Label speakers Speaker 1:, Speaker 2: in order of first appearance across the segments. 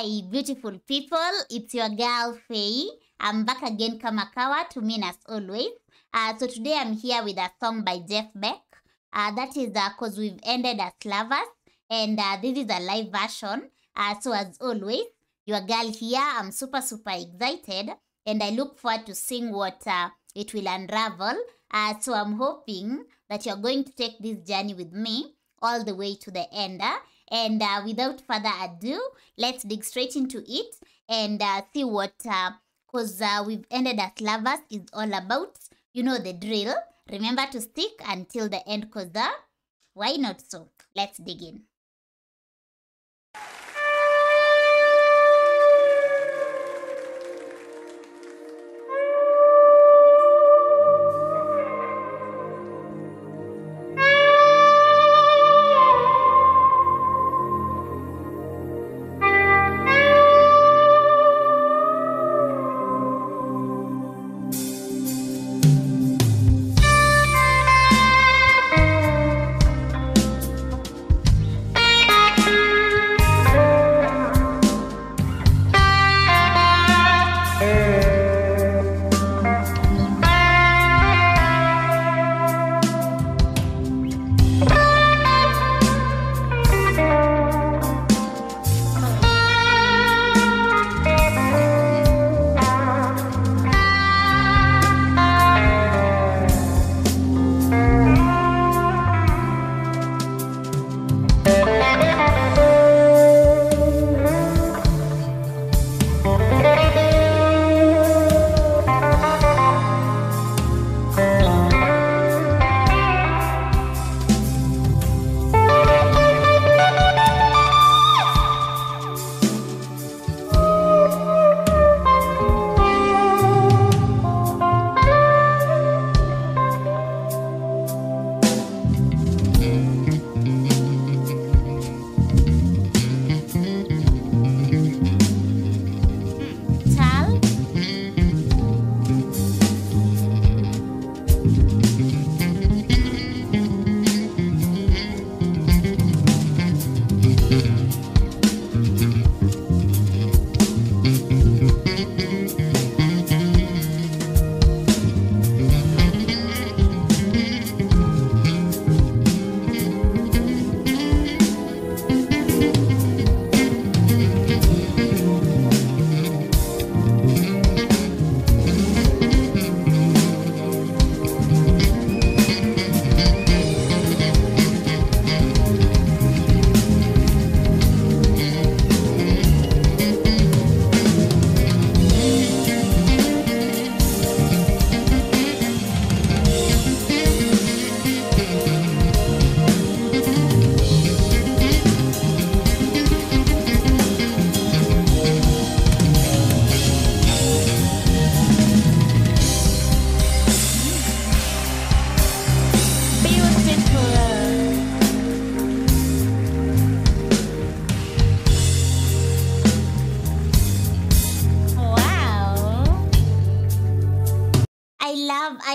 Speaker 1: Hi, beautiful people. It's your girl Faye. I'm back again, Kamakawa, to mean as always. Uh, so today I'm here with a song by Jeff Beck. Uh, that is because we've ended as lovers, and uh, this is a live version. Uh, so as always, your girl here, I'm super super excited, and I look forward to seeing what uh, it will unravel. Uh, so I'm hoping that you're going to take this journey with me all the way to the end. uh, and uh, without further ado, let's dig straight into it and uh, see what, because uh, we've ended as lovers is all about. You know the drill. Remember to stick until the end, because uh, why not so? Let's dig in.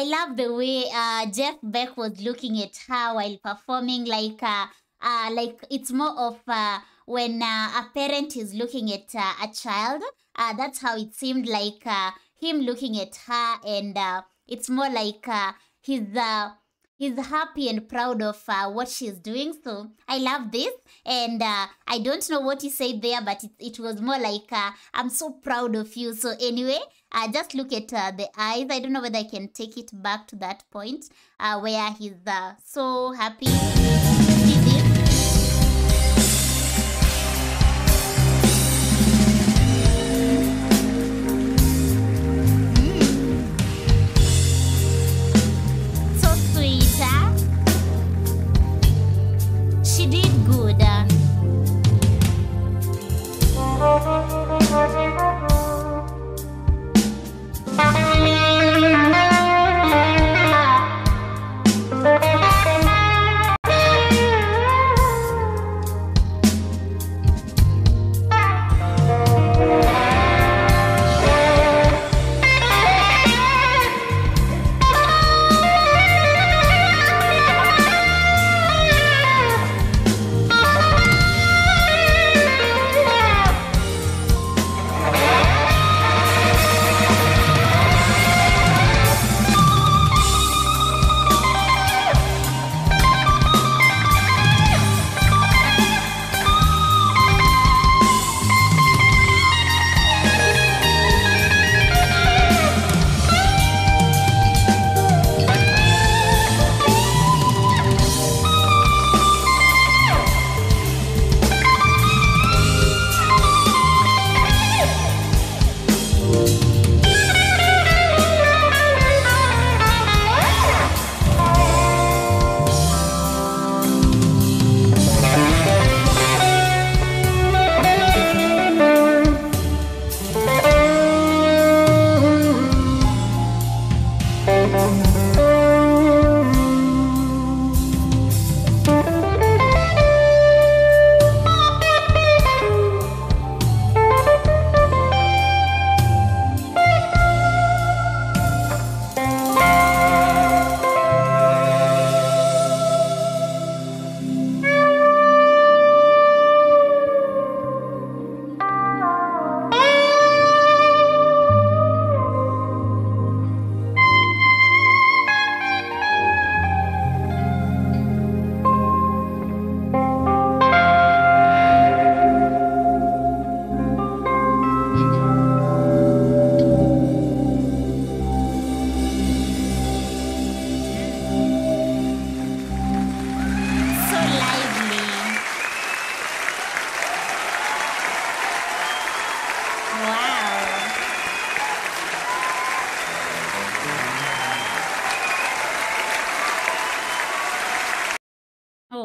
Speaker 1: Love I love the way uh, Jeff Beck was looking at her while performing like uh, uh like it's more of uh, when uh, a parent is looking at uh, a child uh, that's how it seemed like uh, him looking at her and uh, it's more like uh, he's uh, he's happy and proud of uh, what she's doing. So I love this. And uh, I don't know what he said there, but it, it was more like, uh, I'm so proud of you. So anyway, uh, just look at uh, the eyes. I don't know whether I can take it back to that point uh, where he's uh, so happy.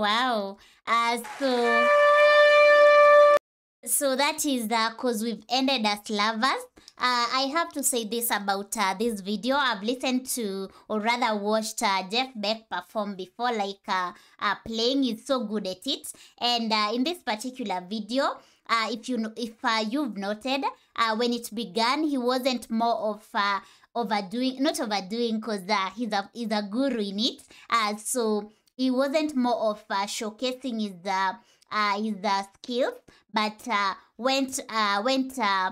Speaker 1: Wow. Uh, so so that is that because we've ended as lovers. Uh, I have to say this about uh, this video. I've listened to, or rather watched uh, Jeff Beck perform before, like uh, uh, playing. He's so good at it. And uh, in this particular video, if you if you've noted, when it began, he wasn't more of overdoing, not overdoing, because uh, he's a he's a guru in it. So he wasn't more of uh, showcasing his uh, uh, his uh, skills, but uh, went uh, went uh,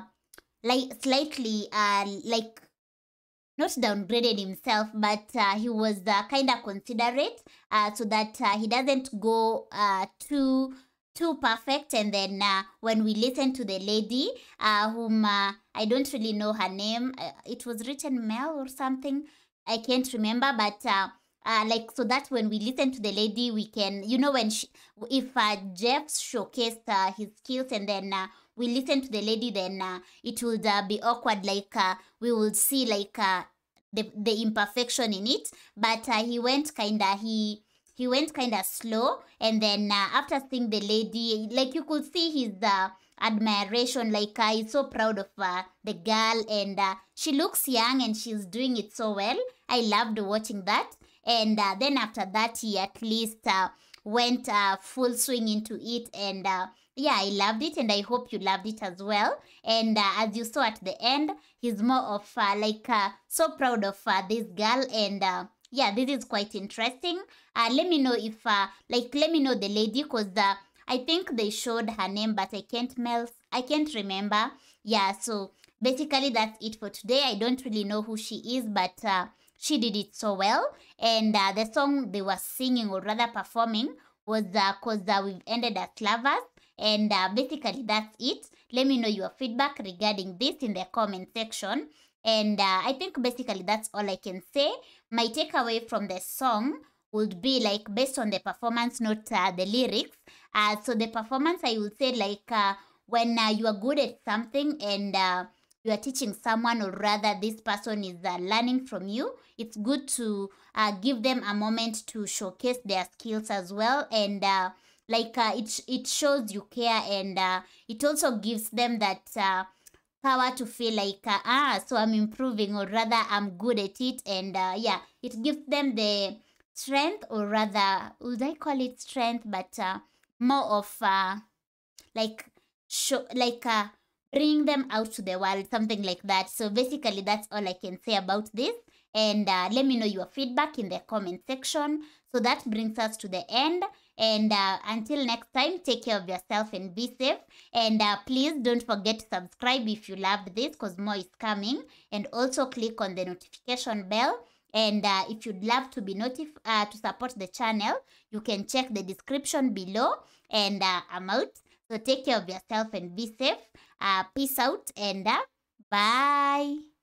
Speaker 1: like slightly uh, like not downgraded himself, but uh, he was uh, kind of considerate uh, so that uh, he doesn't go uh, too too perfect. And then uh, when we listen to the lady, uh, whom uh, I don't really know her name, uh, it was written Mel or something. I can't remember, but uh, like so that when we listen to the lady, we can, you know, when she, if uh, Jeff showcased uh, his skills and then uh, we listen to the lady, then uh, it would uh, be awkward. Like uh, we would see like uh, the the imperfection in it. But uh, he went kinda he he went kinda slow, and then uh, after seeing the lady, like you could see his uh, admiration. Like uh, he's so proud of uh, the girl, and uh, she looks young and she's doing it so well. I loved watching that. And uh, then after that, he at least uh, went uh, full swing into it. And uh, yeah, I loved it. And I hope you loved it as well. And uh, as you saw at the end, he's more of uh, like so proud of this girl. And yeah, this is quite interesting. Let me know if, like, let me know the lady because I think they showed her name, but I can't mel- I can't remember. Yeah, so basically that's it for today. I don't really know who she is, but she did it so well. And uh, the song they were singing or rather performing was because uh, we've ended as lovers. And uh, basically that's it. Let me know your feedback regarding this in the comment section. And uh, I think basically that's all I can say. My takeaway from the song would be like based on the performance, not uh, the lyrics. Uh, so the performance, I would say like uh, when uh, you are good at something and uh, you are teaching someone, or rather this person is uh, learning from you, it's good to uh, give them a moment to showcase their skills as well. And uh, like uh, it, it shows you care and uh, it also gives them that uh, power to feel like ah so i'm improving or rather i'm good at it and yeah it gives them the strength or rather would i call it strength but more of like show like uh, bring them out to the world something like that. So basically that's all i can say about this. And uh, let me know your feedback in the comment section. So that brings us to the end. And uh, until next time take care of yourself and be safe. And uh, please don't forget to subscribe if you loved this because more is coming. And also click on the notification bell. And uh, if you'd love to be notif- uh, to support the channel you can check the description below. And uh, i'm out so take care of yourself and be safe. Uh, peace out and uh, bye